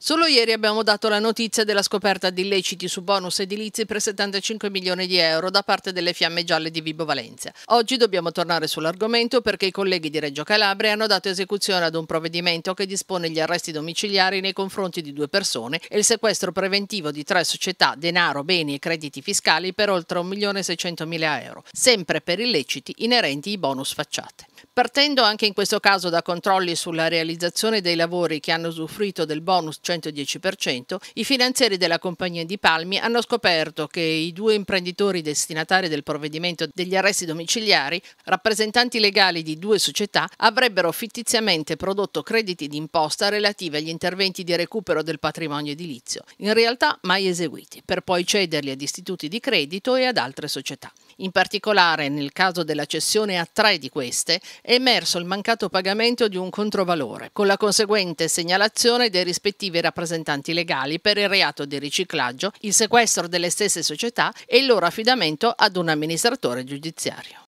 Solo ieri abbiamo dato la notizia della scoperta di illeciti su bonus edilizi per 75 milioni di euro da parte delle Fiamme Gialle di Vibo Valencia. Oggi dobbiamo tornare sull'argomento perché i colleghi di Reggio Calabria hanno dato esecuzione ad un provvedimento che dispone gli arresti domiciliari nei confronti di due persone e il sequestro preventivo di tre società, denaro, beni e crediti fiscali per oltre 1.600.000 euro, sempre per illeciti inerenti ai bonus facciate. Partendo anche in questo caso da controlli sulla realizzazione dei lavori che hanno usufruito del bonus 110%, i finanzieri della compagnia di Palmi hanno scoperto che i due imprenditori destinatari del provvedimento degli arresti domiciliari, rappresentanti legali di due società, avrebbero fittiziamente prodotto crediti d'imposta relativi agli interventi di recupero del patrimonio edilizio, in realtà mai eseguiti, per poi cederli ad istituti di credito e ad altre società. In particolare, nel caso della cessione a tre di queste, è emerso il mancato pagamento di un controvalore, con la conseguente segnalazione dei rispettivi rappresentanti legali per il reato di riciclaggio, il sequestro delle stesse società e il loro affidamento ad un amministratore giudiziario.